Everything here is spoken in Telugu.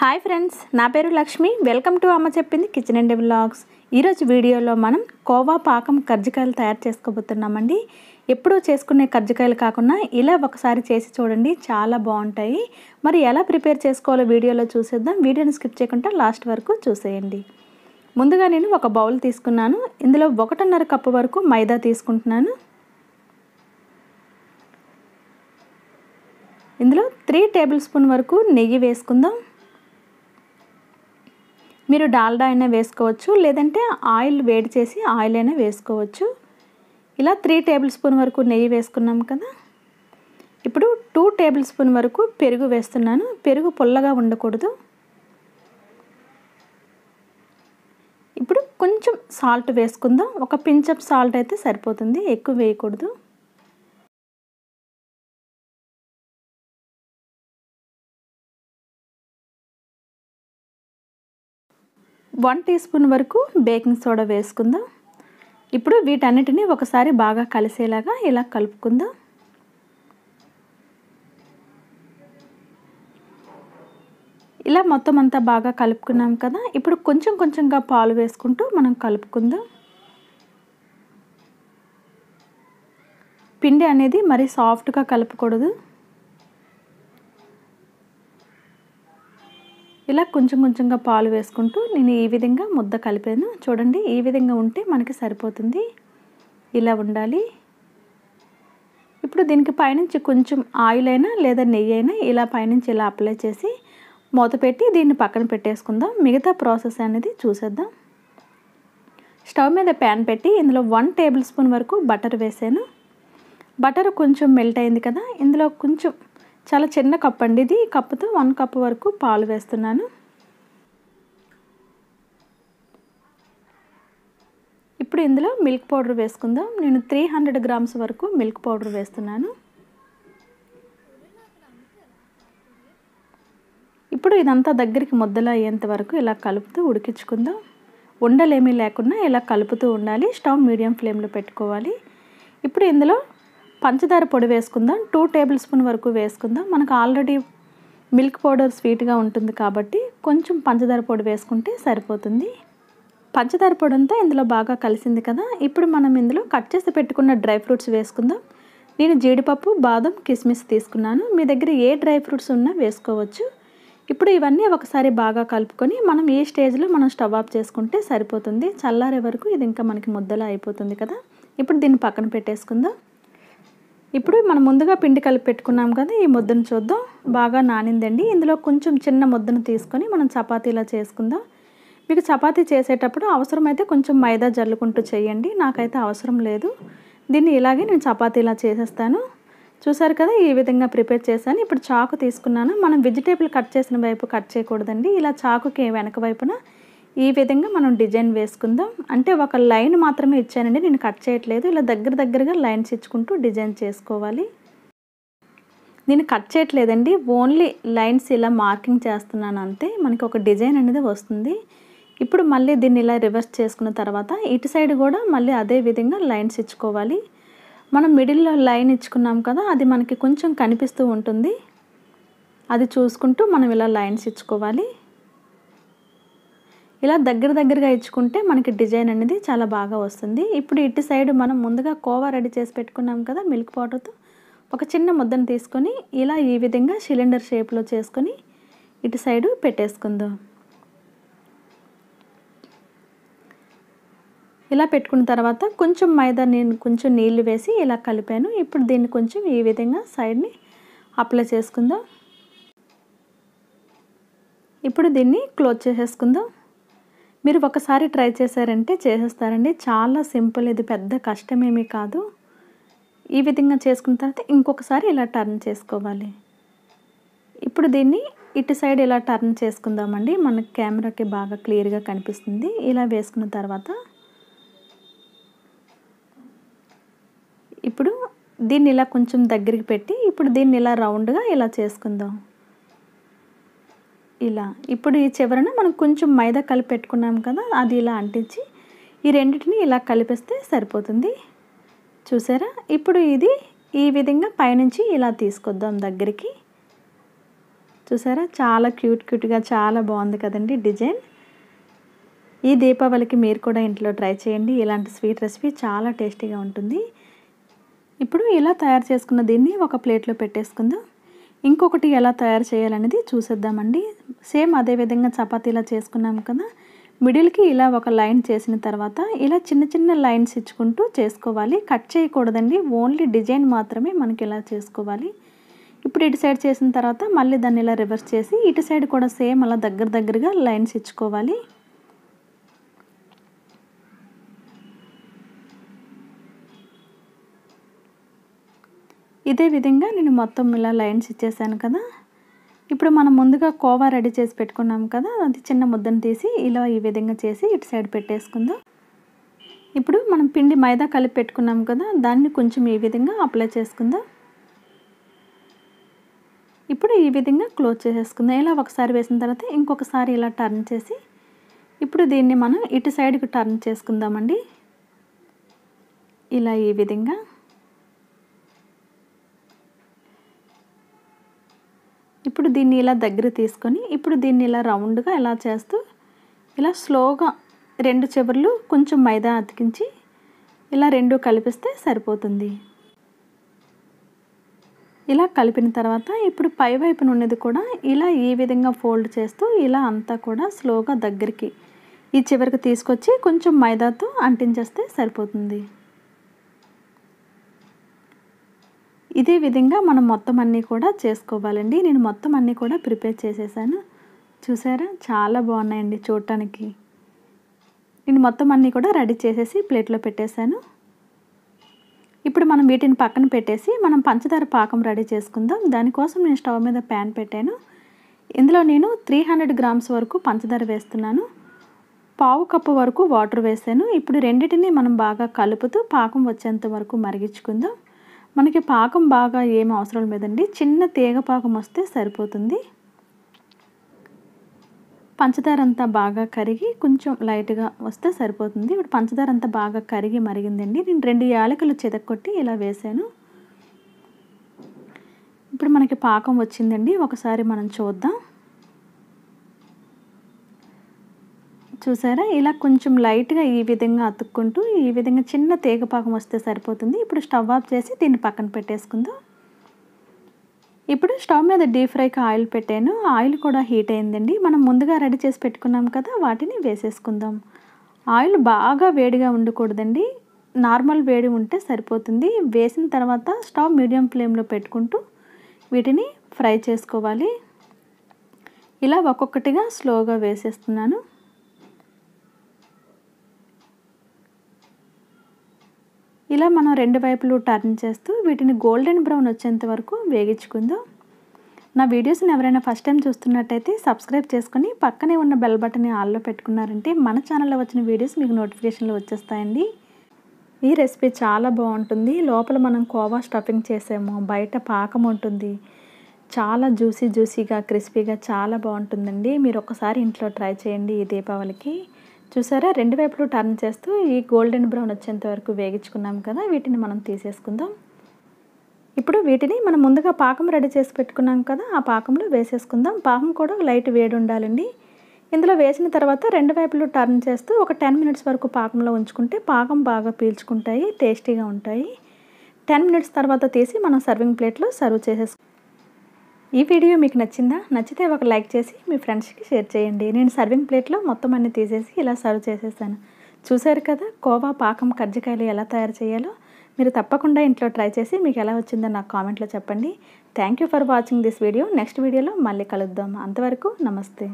హాయ్ ఫ్రెండ్స్ నా పేరు లక్ష్మి. వెల్కమ్ టు అమ్మ చెప్పింది కిచెన్ అండ్ బ్లాగ్స్ ఈరోజు వీడియోలో మనం కోవా పాకం కర్జికాయలు తయారు చేసుకోబోతున్నామండి. ఎప్పుడూ చేసుకునే కర్జికాయలు కాకుండా ఇలా ఒకసారి చేసి చూడండి చాలా బాగుంటాయి. మరి ఎలా ప్రిపేర్ చేసుకోవాలో వీడియోలో చూసేద్దాం. వీడియోని స్కిప్ చేయకుండా లాస్ట్ వరకు చూసేయండి. ముందుగా నేను ఒక బౌల్ తీసుకున్నాను. ఇందులో ఒకటిన్నర కప్పు వరకు మైదా తీసుకుంటున్నాను. ఇందులో త్రీ టేబుల్ స్పూన్ వరకు నెయ్యి వేసుకుందాం. మీరు డాల్డా అయినా వేసుకోవచ్చు లేదంటే ఆయిల్ వేడి చేసి ఆయిల్ అయినా వేసుకోవచ్చు. ఇలా త్రీ టేబుల్ స్పూన్ వరకు నెయ్యి వేసుకున్నాం కదా. ఇప్పుడు టూ టేబుల్ స్పూన్ వరకు పెరుగు వేస్తున్నాను. పెరుగు పుల్లగా ఉండకూడదు. ఇప్పుడు కొంచెం సాల్ట్ వేసుకుందాం. ఒక పించప్ సాల్ట్ అయితే సరిపోతుంది. ఎక్కువ వేయకూడదు. వన్ టీ స్పూన్ వరకు బేకింగ్ సోడా వేసుకుందాం. ఇప్పుడు వీటన్నిటిని ఒకసారి బాగా కలిసేలాగా ఇలా కలుపుకుందాం. ఇలా మొత్తం అంతా బాగా కలుపుకున్నాం కదా ఇప్పుడు కొంచెం కొంచెంగా పాలు వేసుకుంటూ మనం కలుపుకుందాం. పిండి అనేది మరి సాఫ్ట్గా కలపకూడదు. ఇలా కొంచెం కొంచెంగా పాలు వేసుకుంటూ నేను ఈ విధంగా ముద్ద కలిపాను. చూడండి ఈ విధంగా ఉంటే మనకి సరిపోతుంది. ఇలా ఉండాలి. ఇప్పుడు దీనికి పైనుంచి కొంచెం ఆయిల్ అయినా లేదా నెయ్యి అయినా ఇలా పైనుంచి ఇలా అప్లై చేసి మూత పెట్టి దీన్ని పక్కన పెట్టేసుకుందాం. మిగతా ప్రాసెస్ అనేది చూసేద్దాం. స్టవ్ మీద ప్యాన్ పెట్టి ఇందులో వన్ టేబుల్ స్పూన్ వరకు బటర్ వేసాను. బటర్ కొంచెం మెల్ట్ అయింది కదా ఇందులో కొంచెం చాలా చిన్న కప్ అండి ఇది కప్పుతో వన్ కప్ వరకు పాలు వేస్తున్నాను. ఇప్పుడు ఇందులో మిల్క్ పౌడర్ వేసుకుందాం. నేను త్రీ హండ్రెడ్ గ్రామ్స్ వరకు మిల్క్ పౌడర్ వేస్తున్నాను. ఇప్పుడు ఇదంతా దగ్గరికి ముద్దలు అయ్యేంత వరకు ఇలా కలుపుతూ ఉడికించుకుందాం. ఉండలేమీ లేకుండా ఇలా కలుపుతూ ఉండాలి. స్టవ్ మీడియం ఫ్లేమ్లో పెట్టుకోవాలి. ఇప్పుడు ఇందులో పంచదార పొడి వేసుకుందాం టూ టేబుల్ స్పూన్ వరకు వేసుకుందాం. మనకు ఆల్రెడీ మిల్క్ పౌడర్ స్వీట్గా ఉంటుంది కాబట్టి కొంచెం పంచదార పొడి వేసుకుంటే సరిపోతుంది. పంచదార పొడి అంతా ఇందులో బాగా కలిసింది కదా ఇప్పుడు మనం ఇందులో కట్ చేసి పెట్టుకున్న డ్రై ఫ్రూట్స్ వేసుకుందాం. నేను జీడిపప్పు బాదం కిస్మిస్ తీసుకున్నాను. మీ దగ్గర ఏ డ్రై ఫ్రూట్స్ ఉన్నా వేసుకోవచ్చు. ఇప్పుడు ఇవన్నీ ఒకసారి బాగా కలుపుకొని మనం ఈ స్టేజ్లో మనం స్టవ్ ఆఫ్ చేసుకుంటే సరిపోతుంది. చల్లారే వరకు ఇది ఇంకా మనకి ముద్దలా అయిపోతుంది కదా. ఇప్పుడు దీన్ని పక్కన పెట్టేసుకుందాం. ఇప్పుడు మనం ముందుగా పిండి కలిపి పెట్టుకున్నాం కదా ఈ ముద్దను చూద్దాం. బాగా నానిందండి. ఇందులో కొంచెం చిన్న ముద్దను తీసుకొని మనం చపాతీలా చేసుకుందాం. మీకు చపాతీ చేసేటప్పుడు అవసరమైతే కొంచెం మైదా జల్లుకుంటూ చేయండి. నాకైతే అవసరం లేదు. దీన్ని ఇలాగే నేను చపాతీలా చేసేస్తాను. చూసారు కదా ఈ విధంగా ప్రిపేర్ చేశాను. ఇప్పుడు చాకు తీసుకున్నాను. మనం వెజిటేబుల్ కట్ చేసిన వైపు కట్ చేయకూడదండి. ఇలా చాకుకి వెనక వైపున ఈ విధంగా మనం డిజైన్ వేసుకుందాం. అంటే ఒక లైన్ మాత్రమే ఇచ్చానండి. నేను కట్ చేయట్లేదు. ఇలా దగ్గర దగ్గరగా లైన్స్ ఇచ్చుకుంటూ డిజైన్ చేసుకోవాలి. నేను కట్ చేయట్లేదండి. ఓన్లీ లైన్స్ ఇలా మార్కింగ్ చేస్తున్నాను అంతే. మనకి ఒక డిజైన్ అనేది వస్తుంది. ఇప్పుడు మళ్ళీ దీన్ని ఇలా రివర్స్ చేసుకున్న తర్వాత ఇటు సైడ్ కూడా మళ్ళీ అదే విధంగా లైన్స్ ఇచ్చుకోవాలి. మనం మిడిల్లో లైన్ ఇచ్చుకున్నాం కదా అది మనకి కొంచెం కనిపిస్తూ ఉంటుంది. అది చూసుకుంటూ మనం ఇలా లైన్స్ ఇచ్చుకోవాలి. ఇలా దగ్గర దగ్గరగా ఇచ్చుకుంటే మనకి డిజైన్ అనేది చాలా బాగా వస్తుంది. ఇప్పుడు ఇటు సైడ్ మనం ముందుగా కోవా రెడీ చేసి పెట్టుకున్నాం కదా మిల్క్ పౌడర్తో. ఒక చిన్న ముద్దను తీసుకొని ఇలా ఈ విధంగా సిలిండర్ షేప్లో చేసుకొని ఇటు సైడు పెట్టేసుకుందాం. ఇలా పెట్టుకున్న తర్వాత కొంచెం మైదా నేను కొంచెం నీళ్ళు వేసి ఇలా కలిపాను. ఇప్పుడు దీన్ని కొంచెం ఈ విధంగా సైడ్ని అప్లై చేసుకుందాం. ఇప్పుడు దీన్ని క్లోజ్ చేసేసుకుందాం. మీరు ఒకసారి ట్రై చేశారంటే చేసేస్తారండి. చాలా సింపుల్ ఇది పెద్ద కష్టమేమీ కాదు. ఈ విధంగా చేసుకున్న తర్వాత ఇంకొకసారి ఇలా టర్న్ చేసుకోవాలి. ఇప్పుడు దీన్ని ఇటు సైడ్ ఇలా టర్న్ చేసుకుందామండి. మన కెమెరాకి బాగా క్లియర్గా కనిపిస్తుంది. ఇలా వేసుకున్న తర్వాత ఇప్పుడు దీన్ని ఇలా కొంచెం దగ్గరికి పెట్టి ఇప్పుడు దీన్ని ఇలా రౌండ్గా ఇలా చేసుకుందాం. ఇలా. ఇప్పుడు ఈ చివరన మనం కొంచెం మైదా కలిపి పెట్టుకున్నాం కదా అది ఇలా అంటించి ఈ రెండింటిని ఇలా కలిపిస్తే సరిపోతుంది. చూసారా? ఇప్పుడు ఇది ఈ విధంగా పైనుంచి ఇలా తీసుకొద్దాం దగ్గరికి. చూసారా? చాలా క్యూట్ క్యూట్గా చాలా బాగుంది కదండి డిజైన్. ఈ దీపావళికి మీరు కూడా ఇంట్లో ట్రై చేయండి. ఇలాంటి స్వీట్ రెసిపీ చాలా టేస్టీగా ఉంటుంది. ఇప్పుడు ఇలా తయారు చేసుకున్న దీన్ని ఒక ప్లేట్లో పెట్టేసుకుందాం. ఇంకొకటి ఎలా తయారు చేయాలనేది చూసేద్దామండి. సేమ్ అదే విధంగా చపాతీలా చేసుకున్నాం కదా. మిడిల్కి ఇలా ఒక లైన్ చేసిన తర్వాత ఇలా చిన్న చిన్న లైన్స్ ఇచ్చుకుంటూ చేసుకోవాలి. కట్ చేయకూడదండి. ఓన్లీ డిజైన్ మాత్రమే మనకి ఇలా చేసుకోవాలి. ఇప్పుడు ఇటు సైడ్ చేసిన తర్వాత మళ్ళీ దాన్ని ఇలా రివర్స్ చేసి ఇటు సైడ్ కూడా సేమ్ అలా దగ్గర దగ్గరగా లైన్స్ ఇచ్చుకోవాలి. ఇదే విధంగా నేను మొత్తం ఇలా లైన్స్ ఇచ్చేసాను కదా. ఇప్పుడు మనం ముందుగా కోవా రెడీ చేసి పెట్టుకున్నాం కదా. అది చిన్న ముద్దను తీసి ఇలా ఈ విధంగా చేసి ఇటు సైడ్ పెట్టేసుకుందాం. ఇప్పుడు మనం పిండి మైదా కలిపి పెట్టుకున్నాం కదా. దాన్ని కొంచెం ఈ విధంగా అప్లై చేసుకుందాం. ఇప్పుడు ఈ విధంగా క్లోజ్ చేసేసుకుందాం. ఇలా ఒకసారి వేసిన తర్వాత ఇంకొకసారి ఇలా టర్న్ చేసి ఇప్పుడు దీన్ని మనం ఇటు సైడ్కి టర్న్ చేసుకుందామండి. ఇలా ఈ విధంగా. ఇప్పుడు దీన్ని ఇలా దగ్గర తీసుకొని ఇప్పుడు దీన్ని ఇలా రౌండ్గా ఇలా చేస్తూ ఇలా స్లోగా రెండు చివర్లు కొంచెం మైదా అతికించి ఇలా రెండు కలిపిస్తే సరిపోతుంది. ఇలా కలిపిన తర్వాత ఇప్పుడు పై వైపున ఉన్నది కూడా ఇలా ఈ విధంగా ఫోల్డ్ చేస్తూ ఇలా అంతా కూడా స్లోగా దగ్గరికి ఈ చివరికి తీసుకొచ్చి కొంచెం మైదాతో అంటించేస్తే సరిపోతుంది. ఇదే విధంగా మనం మొత్తం అన్నీ కూడా చేసుకోవాలండి. నేను మొత్తం అన్నీ కూడా ప్రిపేర్ చేసేసాను. చూసారా? చాలా బాగున్నాయండి చూడటానికి. నేను మొత్తం అన్నీ కూడా రెడీ చేసేసి ప్లేట్లో పెట్టేశాను. ఇప్పుడు మనం వీటిని పక్కన పెట్టేసి మనం పంచదార పాకం రెడీ చేసుకుందాం. దానికోసం నేను స్టవ్ మీద ప్యాన్ పెట్టాను. ఇందులో నేను త్రీ హండ్రెడ్ గ్రామ్స్ వరకు పంచదార వేస్తున్నాను. పావు కప్పు వరకు వాటర్ వేసాను. ఇప్పుడు రెండింటిని మనం బాగా కలుపుతూ పాకం వచ్చేంత వరకు మరిగించుకుందాం. మనకి పాకం బాగా ఏం అవసరం లేదండి. చిన్న తీగ పాకం వస్తే సరిపోతుంది. పంచదార అంతా బాగా కరిగి కొంచెం లైట్గా వస్తే సరిపోతుంది. ఇప్పుడు పంచదార అంతా బాగా కరిగి మరిగిందండి. నేను రెండు యాలకులు చెదక్కొట్టి ఇలా వేసాను. ఇప్పుడు మనకి పాకం వచ్చిందండి. ఒకసారి మనం చూద్దాం. చూసారా? ఇలా కొంచెం లైట్గా ఈ విధంగా అతుక్కుంటూ ఈ విధంగా చిన్న తీగ పాకం వస్తే సరిపోతుంది. ఇప్పుడు స్టవ్ ఆఫ్ చేసి దీన్ని పక్కన పెట్టేసుకుందాం. ఇప్పుడు స్టవ్ మీద డీప్ ఫ్రైకి ఆయిల్ పెట్టాను. ఆయిల్ కూడా హీట్ అయిందండి. మనం ముందుగా రెడీ చేసి పెట్టుకున్నాం కదా వాటిని వేసేసుకుందాం. ఆయిల్ బాగా వేడిగా ఉండకూడదండి. నార్మల్ వేడి ఉంటే సరిపోతుంది. వేసిన తర్వాత స్టవ్ మీడియం ఫ్లేమ్లో పెట్టుకుంటూ వీటిని ఫ్రై చేసుకోవాలి. ఇలా ఒక్కొక్కటిగా స్లోగా వేసేస్తున్నాను. ఇలా మనం రెండు వైపులు టర్న్ చేస్తూ వీటిని గోల్డెన్ బ్రౌన్ వచ్చేంత వరకు వేగించుకుందాం. నా వీడియోస్ని ఎవరైనా ఫస్ట్ టైం చూస్తున్నట్టయితే సబ్స్క్రైబ్ చేసుకుని పక్కనే ఉన్న బెల్ బటన్ని ఆల్లో పెట్టుకున్నారంటే మన ఛానల్లో వచ్చిన వీడియోస్ మీకు నోటిఫికేషన్లు వచ్చేస్తాయండి. ఈ రెసిపీ చాలా బాగుంటుంది. లోపల మనం కోవా స్టఫింగ్ చేసాము. బయట పాకం ఉంటుంది. చాలా జ్యూసీ జ్యూసీగా క్రిస్పీగా చాలా బాగుంటుందండి. మీరు ఒకసారి ఇంట్లో ట్రై చేయండి ఈ దీపావళికి. చూసారా? రెండు వైపులు టర్న్ చేస్తూ ఈ గోల్డెన్ బ్రౌన్ వచ్చేంత వరకు వేగించుకున్నాం కదా వీటిని మనం తీసేసుకుందాం. ఇప్పుడు వీటిని మనం ముందుగా పాకం రెడీ చేసి పెట్టుకున్నాం కదా ఆ పాకంలో వేసేసుకుందాం. పాకం కూడా లైట్ వేడి ఉండాలండి. ఇందులో వేసిన తర్వాత రెండు వైపులు టర్న్ చేస్తూ ఒక టెన్ మినిట్స్ వరకు పాకంలో ఉంచుకుంటే పాకం బాగా పీల్చుకుంటాయి టేస్టీగా ఉంటాయి. టెన్ మినిట్స్ తర్వాత తీసి మనం సర్వింగ్ ప్లేట్లో సర్వ్ చేసేసుకుంటాం ఈ వీడియో మీకు నచ్చిందా? నచ్చితే ఒక లైక్ చేసి మీ ఫ్రెండ్స్కి షేర్ చేయండి. నేను సర్వింగ్ ప్లేట్లో మొత్తం అన్ని తీసేసి ఇలా సర్వ్ చేసేసాను. చూశారు కదా? కోవా పాకం కజ్జికాయలు ఎలా తయారు చేయాలో? మీరు తప్పకుండా ఇంట్లో ట్రై చేసి మీకు ఎలా వచ్చిందో నాకు కామెంట్లో చెప్పండి. Thank you for watching this video. Next వీడియోలో మళ్ళీ కలుద్దాం. అంతవరకు నమస్తే.